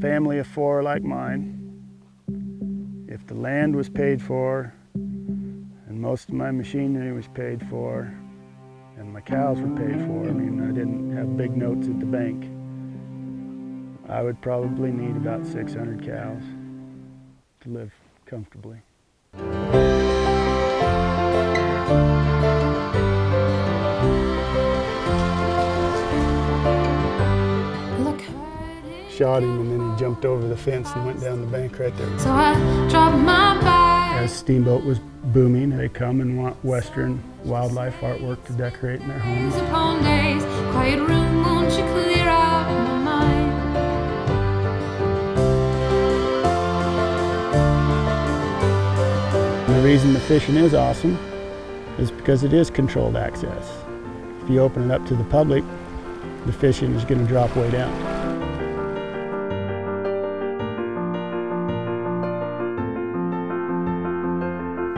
family of four like mine, if the land was paid for, and most of my machinery was paid for, and my cows were paid for, I mean, I didn't have big notes at the bank, I would probably need about 600 cows to live comfortably. Shot him and then he jumped over the fence and went down the bank right there. So I dropped my bag. As Steamboat was booming, they come and want Western wildlife artwork to decorate in their homes. Upon days, quiet room, won't you clear out my mind? The reason the fishing is awesome is because it is controlled access. If you open it up to the public, the fishing is going to drop way down.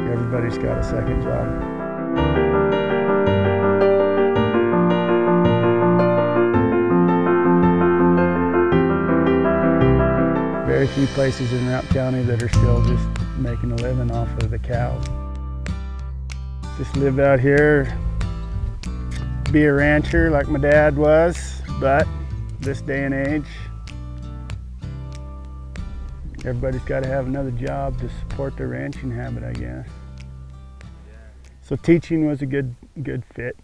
Everybody's got a second job. Very few places in Routt County that are still just making a living off of the cows. Just live out here, be a rancher like my dad was, but this day and age, everybody's got to have another job to support their ranching habit, I guess. So teaching was a good, good fit.